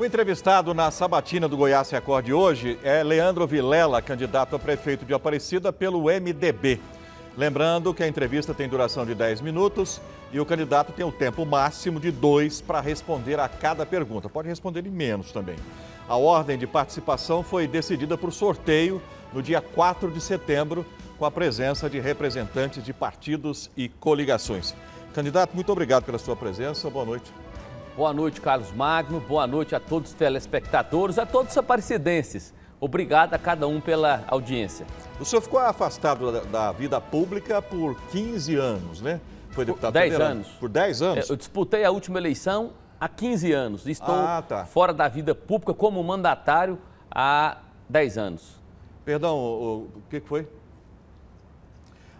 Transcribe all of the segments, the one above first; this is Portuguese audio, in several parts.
O entrevistado na sabatina do Goiás Record hoje é Leandro Vilela, candidato a prefeito de Aparecida pelo MDB. Lembrando que a entrevista tem duração de 10 minutos e o candidato tem o tempo máximo de dois para responder a cada pergunta. Pode responder em menos também. A ordem de participação foi decidida por sorteio no dia 4 de setembro, com a presença de representantes de partidos e coligações. Candidato, muito obrigado pela sua presença. Boa noite. Boa noite, Carlos Magno. Boa noite a todos os telespectadores, a todos os aparecidenses. Obrigado a cada um pela audiência. O senhor ficou afastado da, da vida pública por 15 anos, né? Foi deputado por 10 federal. anos. Por 10 anos? É, eu disputei a última eleição há 15 anos. Estou ah, tá. fora da vida pública como mandatário há 10 anos. Perdão, o, o que foi?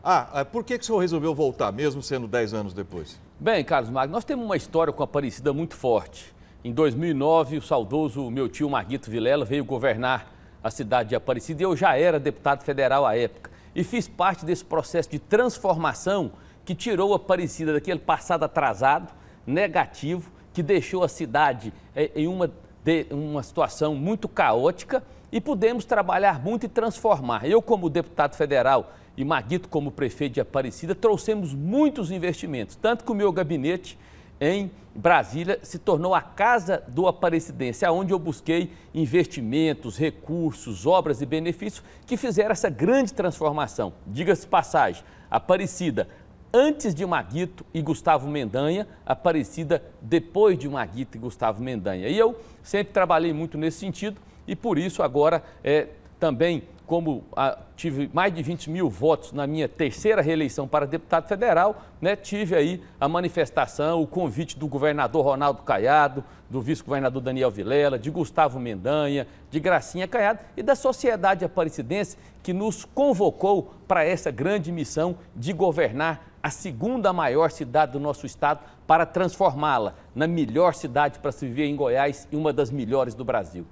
Ah, é, por que, que o senhor resolveu voltar, mesmo sendo 10 anos depois? Bem, Carlos Magno, nós temos uma história com a Aparecida muito forte. Em 2009, o saudoso meu tio Marguito Vilela veio governar a cidade de Aparecida e eu já era deputado federal à época. E fiz parte desse processo de transformação que tirou Aparecida daquele passado atrasado, negativo, que deixou a cidade eh, em uma, de, uma situação muito caótica e pudemos trabalhar muito e transformar. Eu, como deputado federal, e Maguito, como prefeito de Aparecida, trouxemos muitos investimentos, tanto que o meu gabinete em Brasília se tornou a casa do Aparecidense, aonde eu busquei investimentos, recursos, obras e benefícios que fizeram essa grande transformação. Diga-se passagem, Aparecida antes de Maguito e Gustavo Mendanha, Aparecida depois de Maguito e Gustavo Mendanha. E eu sempre trabalhei muito nesse sentido e por isso agora é, também como a, tive mais de 20 mil votos na minha terceira reeleição para deputado federal, né, tive aí a manifestação, o convite do governador Ronaldo Caiado, do vice-governador Daniel Vilela, de Gustavo Mendanha, de Gracinha Caiado e da sociedade aparecidense que nos convocou para essa grande missão de governar a segunda maior cidade do nosso estado para transformá-la na melhor cidade para se viver em Goiás e uma das melhores do Brasil.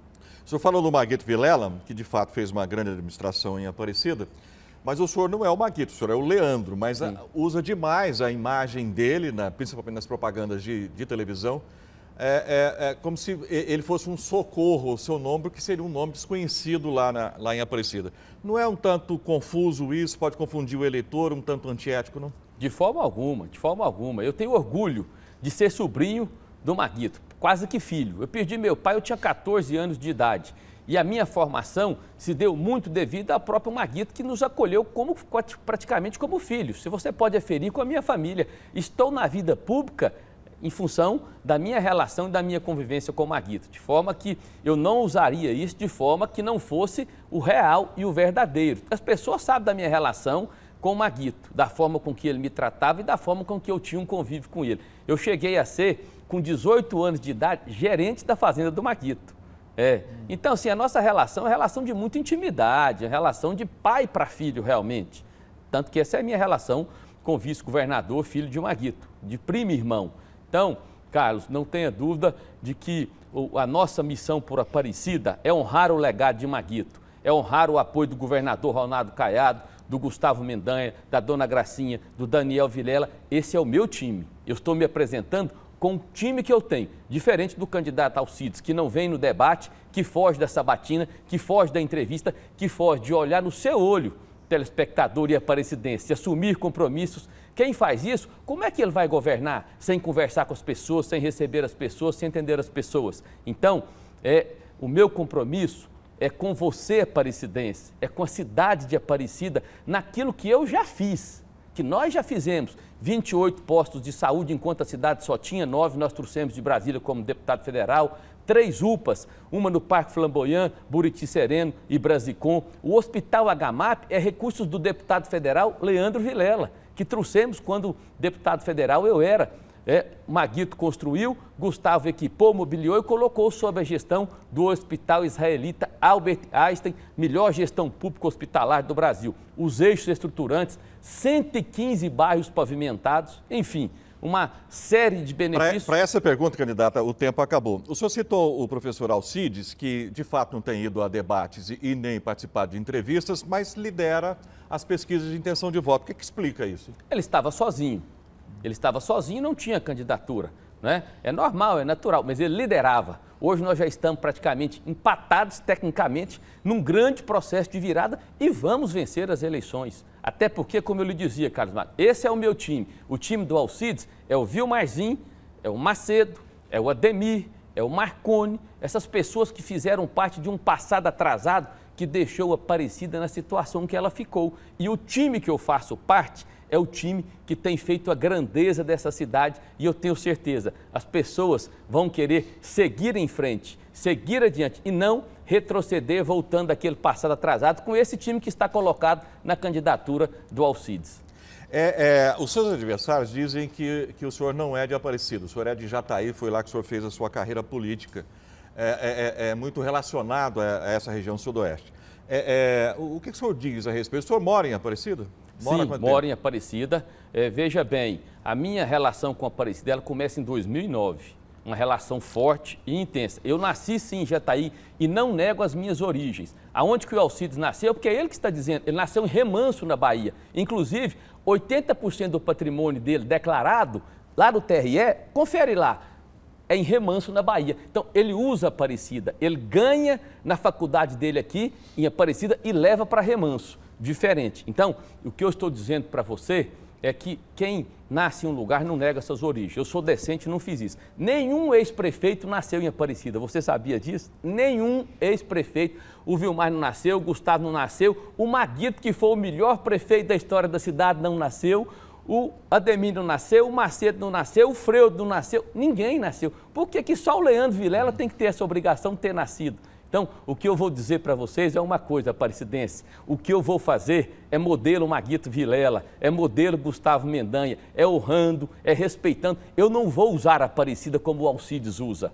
O senhor falou do Maguito Vilela, que de fato fez uma grande administração em Aparecida, mas o senhor não é o Maguito, o senhor é o Leandro, mas a, usa demais a imagem dele, na, principalmente nas propagandas de, de televisão, é, é, é, como se ele fosse um socorro, o seu nome, que seria um nome desconhecido lá, na, lá em Aparecida. Não é um tanto confuso isso? Pode confundir o eleitor, um tanto antiético, não? De forma alguma, de forma alguma. Eu tenho orgulho de ser sobrinho do Maguito quase que filho. Eu perdi meu pai, eu tinha 14 anos de idade. E a minha formação se deu muito devido ao próprio Maguito, que nos acolheu como, praticamente como filhos. Se você pode aferir com a minha família. Estou na vida pública em função da minha relação e da minha convivência com o Maguito, de forma que eu não usaria isso de forma que não fosse o real e o verdadeiro. As pessoas sabem da minha relação com o Maguito, da forma com que ele me tratava e da forma com que eu tinha um convívio com ele. Eu cheguei a ser com 18 anos de idade, gerente da fazenda do Maguito. É. Então, assim, a nossa relação é relação de muita intimidade, é relação de pai para filho, realmente. Tanto que essa é a minha relação com o vice-governador, filho de Maguito, de primo irmão. Então, Carlos, não tenha dúvida de que a nossa missão por Aparecida é honrar o legado de Maguito, é honrar o apoio do governador Ronaldo Caiado, do Gustavo Mendanha, da Dona Gracinha, do Daniel Vilela. Esse é o meu time. Eu estou me apresentando com o time que eu tenho, diferente do candidato Alcides, que não vem no debate, que foge da sabatina, que foge da entrevista, que foge de olhar no seu olho, telespectador e aparecidense, assumir compromissos. Quem faz isso, como é que ele vai governar sem conversar com as pessoas, sem receber as pessoas, sem entender as pessoas? Então, é o meu compromisso é com você, aparecidense, é com a cidade de Aparecida, naquilo que eu já fiz que nós já fizemos 28 postos de saúde, enquanto a cidade só tinha nove, nós trouxemos de Brasília como deputado federal, três UPAs, uma no Parque Flamboyant, Buriti Sereno e Brasicom. O Hospital HMAP é recursos do deputado federal Leandro Vilela, que trouxemos quando deputado federal eu era é, Maguito construiu, Gustavo equipou, mobiliou e colocou sob a gestão do Hospital Israelita Albert Einstein, melhor gestão pública hospitalar do Brasil. Os eixos estruturantes, 115 bairros pavimentados, enfim, uma série de benefícios. Para essa pergunta, candidata, o tempo acabou. O senhor citou o professor Alcides, que de fato não tem ido a debates e, nem participado de entrevistas, mas lidera as pesquisas de intenção de voto. O que, que explica isso? Ele estava sozinho. Ele estava sozinho não tinha candidatura. Né? É normal, é natural, mas ele liderava. Hoje nós já estamos praticamente empatados tecnicamente num grande processo de virada e vamos vencer as eleições. Até porque, como eu lhe dizia, Carlos Magno, esse é o meu time. O time do Alcides é o Vilmarzinho, é o Macedo, é o Ademir, é o Marcone, essas pessoas que fizeram parte de um passado atrasado que deixou a Aparecida na situação que ela ficou. E o time que eu faço parte é o time que tem feito a grandeza dessa cidade e eu tenho certeza, as pessoas vão querer seguir em frente, seguir adiante e não retroceder voltando àquele passado atrasado com esse time que está colocado na candidatura do Alcides. É, é, os seus adversários dizem que, que o senhor não é de Aparecido, o senhor é de Jataí, foi lá que o senhor fez a sua carreira política. É, é, é, é muito relacionado a, a, essa região sudoeste. É, o que o senhor diz a respeito? O senhor mora em Aparecida? Mora Sim, moro em Aparecida. veja bem, a minha relação com Aparecida ela começa em 2009 uma relação forte e intensa. Eu nasci sim em Jataí e não nego as minhas origens. Aonde que o Alcides nasceu? Porque é ele que está dizendo, ele nasceu em Remanso, na Bahia. Inclusive, 80% do patrimônio dele declarado lá no TRE, confere lá, é em Remanso, na Bahia. Então, ele usa Aparecida, ele ganha na faculdade dele aqui, em Aparecida, e leva para Remanso, diferente. Então, o que eu estou dizendo para você é que quem nasce em um lugar não nega suas origens. Eu sou decente e não fiz isso. Nenhum ex-prefeito nasceu em Aparecida. Você sabia disso? Nenhum ex-prefeito. O Vilmar não nasceu, o Gustavo não nasceu, o Maguito, que foi o melhor prefeito da história da cidade, não nasceu. O Ademir não nasceu, o Macedo não nasceu, o Freudo não nasceu, ninguém nasceu. Por que, que só o Leandro Vilela tem que ter essa obrigação de ter nascido? Então, o que eu vou dizer para vocês é uma coisa, Aparecidense. O que eu vou fazer é modelo Maguito Vilela, é modelo Gustavo Mendanha, é honrando, é respeitando. Eu não vou usar a Aparecida como o Alcides usa.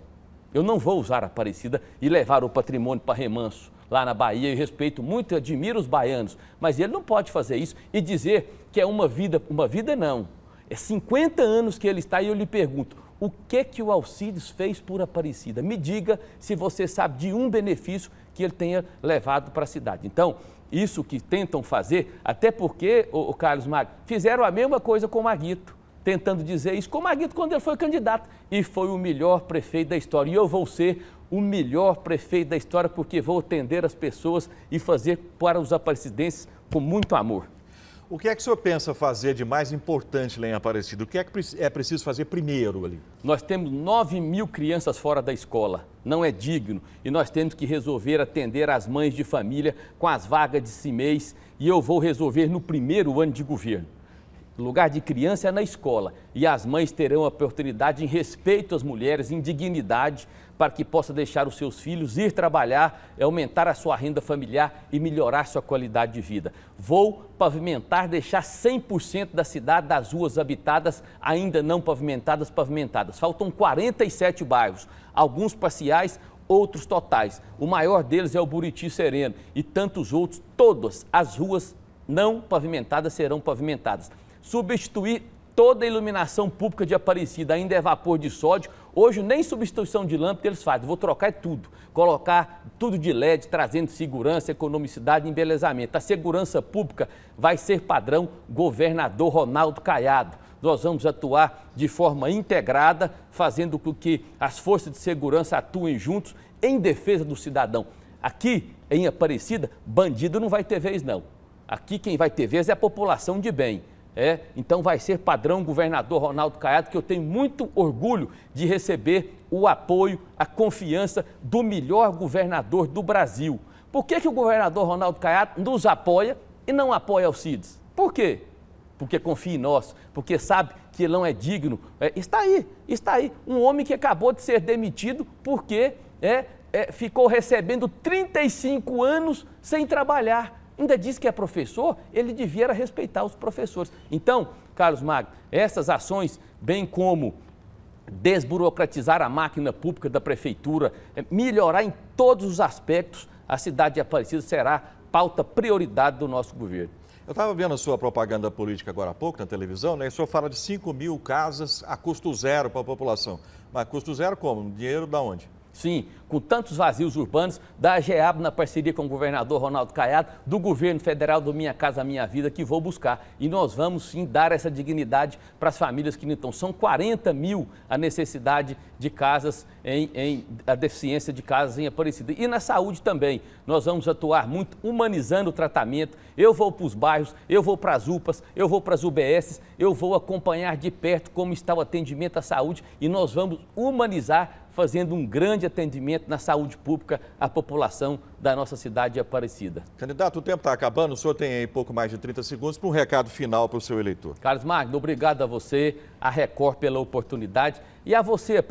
Eu não vou usar a Aparecida e levar o patrimônio para remanso lá na Bahia. Eu respeito muito e admiro os baianos, mas ele não pode fazer isso e dizer que é uma vida, uma vida não. É 50 anos que ele está e eu lhe pergunto, o que que o Alcides fez por Aparecida? Me diga se você sabe de um benefício que ele tenha levado para a cidade. Então, isso que tentam fazer, até porque, o, Carlos Magno, fizeram a mesma coisa com o Maguito, tentando dizer isso com o Maguito quando ele foi candidato. E foi o melhor prefeito da história. E eu vou ser o melhor prefeito da história porque vou atender as pessoas e fazer para os aparecidenses com muito amor. O que é que o senhor pensa fazer de mais importante lá em Aparecida? O que é que é preciso fazer primeiro ali? Nós temos 9 mil crianças fora da escola. Não é digno. E nós temos que resolver atender as mães de família com as vagas de CIMEIs. E eu vou resolver no primeiro ano de governo. Lugar de criança é na escola. E as mães terão a oportunidade em respeito às mulheres, em dignidade, para que possa deixar os seus filhos ir trabalhar, aumentar a sua renda familiar e melhorar sua qualidade de vida. Vou pavimentar, deixar 100% da cidade, das ruas habitadas, ainda não pavimentadas, pavimentadas. Faltam 47 bairros, alguns parciais, outros totais. O maior deles é o Buriti Sereno e tantos outros, todas as ruas não pavimentadas serão pavimentadas. Substituir toda a iluminação pública de Aparecida ainda é vapor de sódio. Hoje nem substituição de lâmpada eles fazem, vou trocar tudo, colocar tudo de LED, trazendo segurança, economicidade embelezamento. A segurança pública vai ser padrão governador Ronaldo Caiado. Nós vamos atuar de forma integrada, fazendo com que as forças de segurança atuem juntos em defesa do cidadão. Aqui em Aparecida, bandido não vai ter vez não. Aqui quem vai ter vez é a população de bem. É, então vai ser padrão governador Ronaldo Caiado, que eu tenho muito orgulho de receber o apoio, a confiança do melhor governador do Brasil. Por que, que o governador Ronaldo Caiado nos apoia e não apoia Alcides? Por quê? Porque confia em nós, porque sabe que ele não é digno. É, está aí, está aí. Um homem que acabou de ser demitido porque é, é, ficou recebendo 35 anos sem trabalhar ainda diz que é professor, ele devia respeitar os professores. Então, Carlos Magno, essas ações, bem como desburocratizar a máquina pública da prefeitura, é, melhorar em todos os aspectos, a cidade de Aparecida será pauta prioridade do nosso governo. Eu estava vendo a sua propaganda política agora há pouco na televisão, né? O senhor fala de 5 mil casas a custo zero para a população. Mas custo zero como? Dinheiro da onde? Sim, com tantos vazios urbanos, da GEAB na parceria com o governador Ronaldo Caiado, do governo federal do Minha Casa Minha Vida, que vou buscar. E nós vamos sim dar essa dignidade para as famílias que não estão. São 40 mil a necessidade de casas, em, em, a deficiência de casas em Aparecida. E na saúde também, nós vamos atuar muito humanizando o tratamento. Eu vou para os bairros, eu vou para as UPAs, eu vou para as UBSs, eu vou acompanhar de perto como está o atendimento à saúde e nós vamos humanizar fazendo um grande atendimento na saúde pública à população da nossa cidade de Aparecida. Candidato, o tempo está acabando, o senhor tem aí pouco mais de 30 segundos para um recado final para o seu eleitor. Carlos Magno, obrigado a você, a Record pela oportunidade e a você,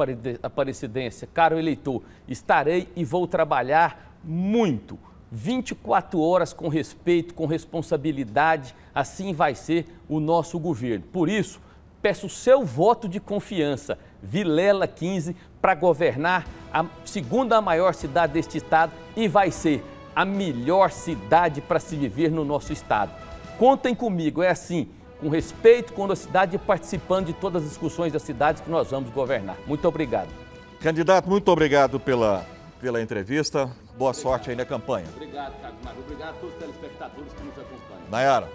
Aparecidense, caro eleitor, estarei e vou trabalhar muito 24 horas com respeito, com responsabilidade, assim vai ser o nosso governo. Por isso, peço o seu voto de confiança, Vilela 15, para governar a segunda maior cidade deste estado e vai ser a melhor cidade para se viver no nosso estado. Contem comigo, é assim, com respeito, com honestidade e participando de todas as discussões das cidades que nós vamos governar. Muito obrigado. Candidato, muito obrigado pela, pela entrevista. Boa obrigado. sorte aí na campanha. Obrigado, Carlos Mário. Obrigado a todos os telespectadores que nos acompanham. Nayara.